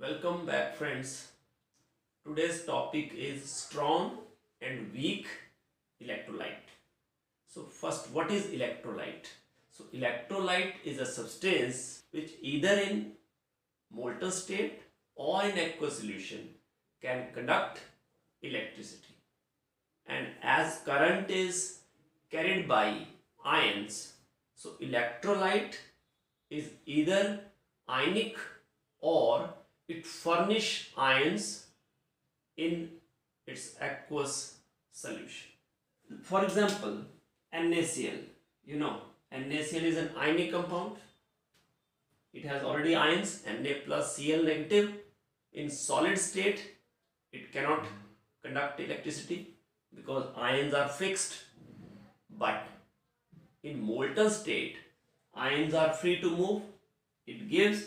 Welcome back friends. Today's topic is strong and weak electrolyte. So first what is electrolyte? So electrolyte is a substance which either in molten state or in aqueous solution can conduct electricity. And as current is carried by ions, so electrolyte is either ionic or it furnish ions in its aqueous solution. For example, NaCl, you know, NaCl is an ionic compound. It has already ions, Na plus Cl negative. In solid state, it cannot conduct electricity because ions are fixed. But in molten state, ions are free to move. It gives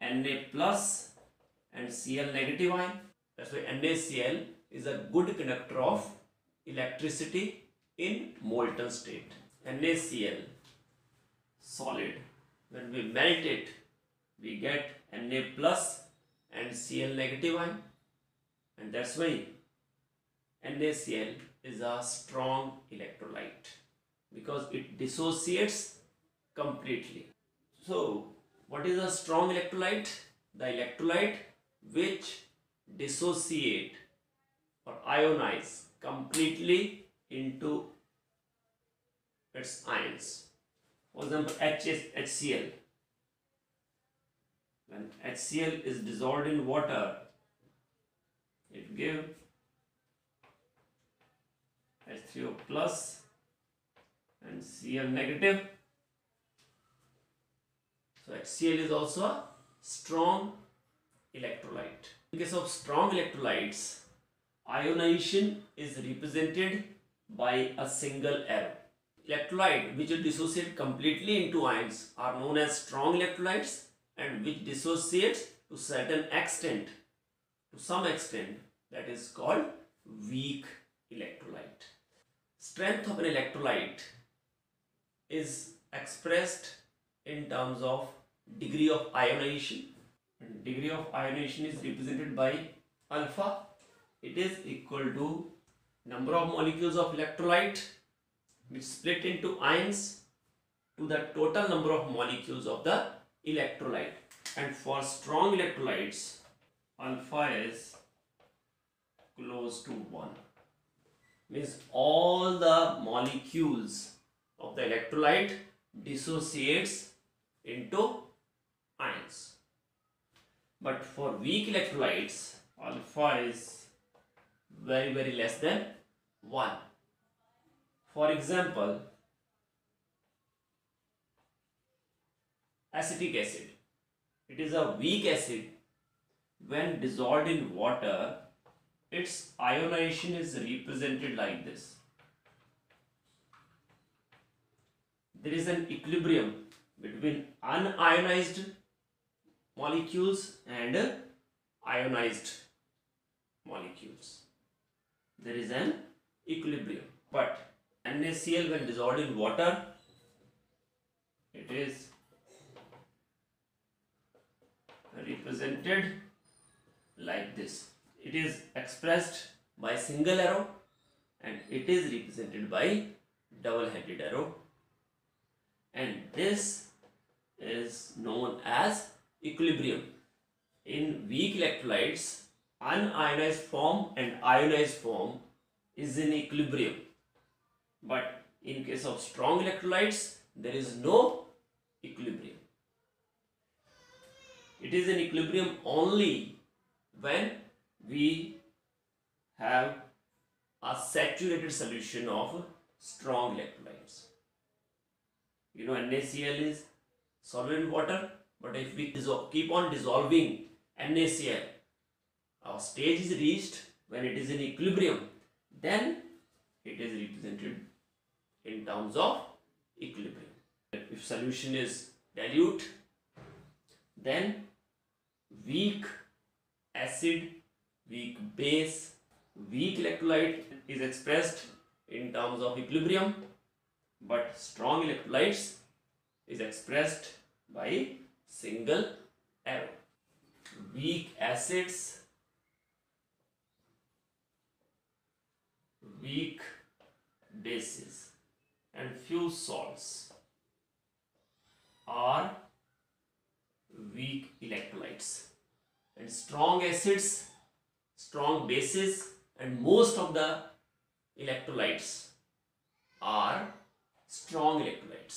Na plus and Cl negative ion. That's why NaCl is a good conductor of electricity in molten state. NaCl solid. When we melt it, we get Na plus and Cl negative ion. And that's why NaCl is a strong electrolyte because it dissociates completely. So, what is a strong electrolyte? The electrolyte which dissociate or ionize completely into its ions. For example, HS, HCl. When HCl is dissolved in water, it gives H3O plus and Cl negative. So HCl is also a strong electrolyte. In case of strong electrolytes, ionization is represented by a single arrow. Electrolyte which dissociate completely into ions are known as strong electrolytes and which dissociates to certain extent, to some extent that is called weak electrolyte. Strength of an electrolyte is expressed in terms of degree of ionization. Degree of ionization is represented by alpha. It is equal to number of molecules of electrolyte which split into ions to the total number of molecules of the electrolyte. And for strong electrolytes, alpha is close to 1 means all the molecules of the electrolyte dissociates into ions. But for weak electrolytes alpha is very very less than 1 for example acetic acid. It is a weak acid. When dissolved in water its ionization is represented like this. There is an equilibrium between unionized molecules and ionized molecules. There is an equilibrium. But NaCl when dissolved in water it is represented like this it is expressed by single arrow and it is represented by double headed arrow. And this is known as equilibrium. In weak electrolytes unionized form and ionized form is in equilibrium. But in case of strong electrolytes there is no equilibrium. It is in equilibrium only when we have a saturated solution of strong electrolytes. You know NaCl is solvent water but if we keep on dissolving NaCl our stage is reached when it is in equilibrium then it is represented in terms of equilibrium. If solution is dilute then weak acid weak base weak electrolyte is expressed in terms of equilibrium but strong electrolytes is expressed by single arrow. Weak acids, weak bases, and few salts are weak electrolytes. And strong acids, strong bases, and most of the electrolytes are strong electrolytes.